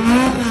Amen.